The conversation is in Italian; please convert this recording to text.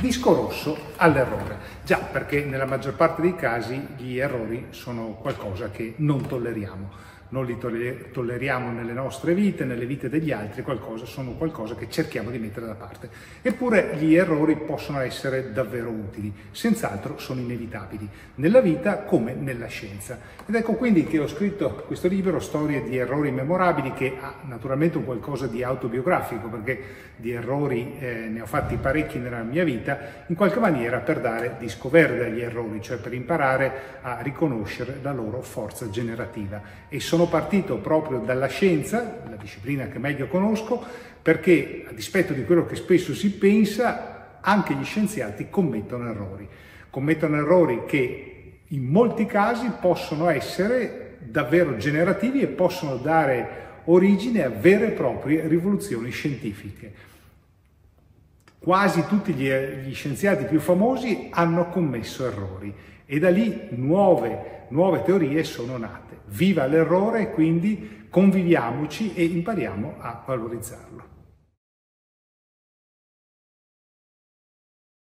Disco rosso all'errore. Già, perché nella maggior parte dei casi gli errori sono qualcosa che non tolleriamo non li tolleriamo nelle nostre vite, nelle vite degli altri, qualcosa, sono qualcosa che cerchiamo di mettere da parte. Eppure gli errori possono essere davvero utili, senz'altro sono inevitabili, nella vita come nella scienza. Ed ecco quindi che ho scritto questo libro, Storie di errori memorabili, che ha naturalmente un qualcosa di autobiografico, perché di errori eh, ne ho fatti parecchi nella mia vita, in qualche maniera per dare disco verde agli errori, cioè per imparare a riconoscere la loro forza generativa. E sono sono partito proprio dalla scienza, la disciplina che meglio conosco, perché a dispetto di quello che spesso si pensa, anche gli scienziati commettono errori. Commettono errori che in molti casi possono essere davvero generativi e possono dare origine a vere e proprie rivoluzioni scientifiche. Quasi tutti gli, gli scienziati più famosi hanno commesso errori e da lì nuove, nuove teorie sono nate. Viva l'errore, quindi conviviamoci e impariamo a valorizzarlo.